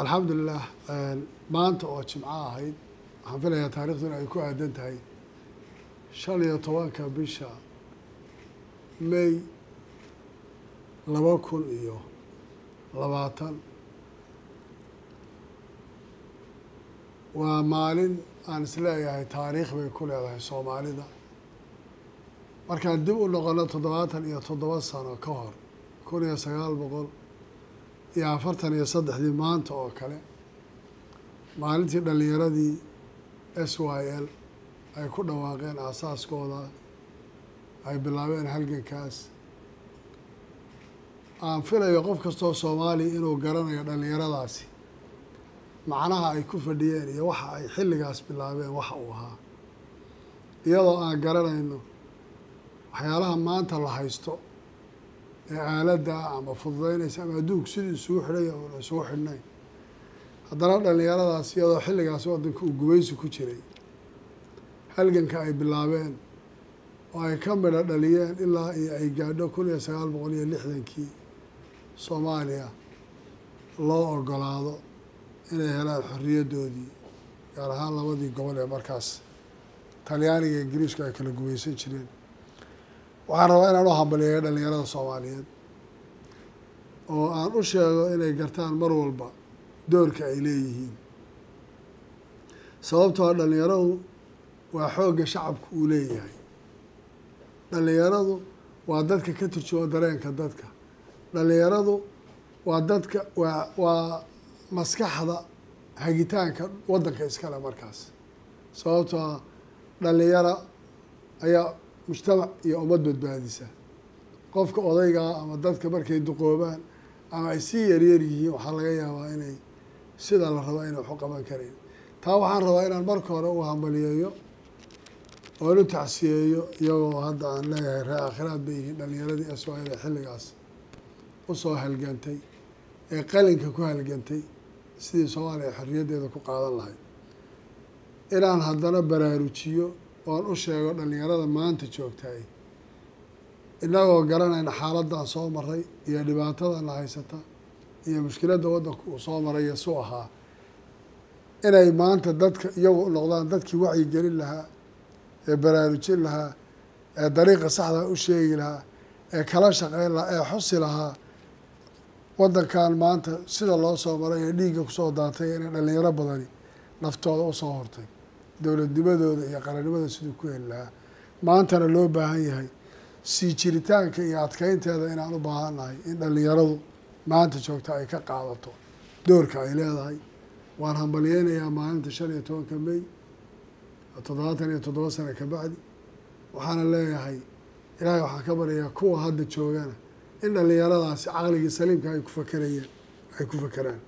alxamdulilah maanta oo jimco ahayd waxaan filayaa taarikhdu in ay ku aadan tahay. Shan iyo tobanka bisha may laba kun iyo labaatan. Waa maalin aan is leeyahay taariikh bay ku leedahay soomaalida. Markaan dib u noqono toddobaatan iyo toddoba sano ka hor kun iyo sagaal boqol iyo afartan iyo saddexdii maanta oo kale maalintii dhalinyaradii s y l ay ku dhawaaqeen aasaaskooda ay bilaabeen halgankaas. Aan filayo qof kastoo soomaaliya inuu garanayo dhalinyaradaasi. Macnaha ay ku fadhiyeen iyo waxa ay xilligaas bilaabeen waxa uu ahaa. Iyadoo aan garanayno waxyaalaha maanta la haysto ee aaladda ama fududeynaysa ama adduunku sidii isugu xidhaya uuna isugu xidhnayn haddana dhalinyaradaas iyadoo xilligaas waddanka uu gumaysi ku jiray halganka ay bilaabeen oo ay ka midho dhaliyeen ilaa iyo ay gaadho kun iyo sagaal boqol iyo lixdankii soomaaliya loo ogolaado inay helaan xorriyaddoodii gaar ahaan labadii gobol ee markaas talyaaniga iyo ingiriisku ay kala gumaysan jireen waxaan rabaa inaan u hambaliyeeyo dhalinyarada soomaaliyeed oo aan u sheego inay gartaan mar walba doorka ay leeyihiin. Sababtoo dhalinyaradu waa xoogga shacabku uu leeyahay. Dhalinyaradu waa dadka ka turjuma dareenka dadka. Dhalinyaradu waa dadka waa waa maskaxda hagitaanka waddanka iskale markaas. Sababtoo ah dhalinyaro ayaa mujtamac iyo ummad badbaadisa. Qofka odaygaa ama dadka markay duqoobaan ama ay sii yaryar yihiin waxaa laga yaabaa inay sida la rabo inay waxu qaban karayn taa waxaan rabaa inaan marka hore u hambaliyeeyo oon u tacsiyeeyo iyagoo hadda aan leeyahay ree aakhiraad bay yihiin dhalinyaradii aswaayada xilligaas u soo halgantay ee qalinka ku halgantay sidii soomaaliya xorriyaddeeda ku qaadan lahayd. Inaan haddana baraarujiyo oon u sheego dhalinyarada maanta joogtaay innagoo garanayna xaaladdan soo maray iyo dhibaatadana haysata iyo mushkiladda waddanku uu soo maray iyo su ahaa. Inay maanta dadka iyagu noqdaan dadkii wacyi gelin lahaa ee baraarujin lahaa ee dariiqa saxdaa u sheegi lahaa ee kala shaqeyn lahaa ee xusi lahaa waddankan maanta sida loo soo maray ee dhiigga ku soo daatay inay dhalinyaro badani naftooda u soo hortay dowladnimadooda iyo qarannimada siduu ku heli lahaa. Maantana loo baahan yahay sii jiritaanka iyo adkeynteeda inaan u baahannahay in dhalinyaradu maanta joogta ay ka qaadato. Doorka ay leedahay waan hambalyeynayaa maalinta shan iyo tobanka may toddobaatan iyo toddoba sano ka bacdi. Waxaana leeyahay ilaahay waxaan ka baryayaa kuwa hadda joogana in dhalinyaradaasi caqligii saliimka ay ku fakerayeen ay ku fakeraan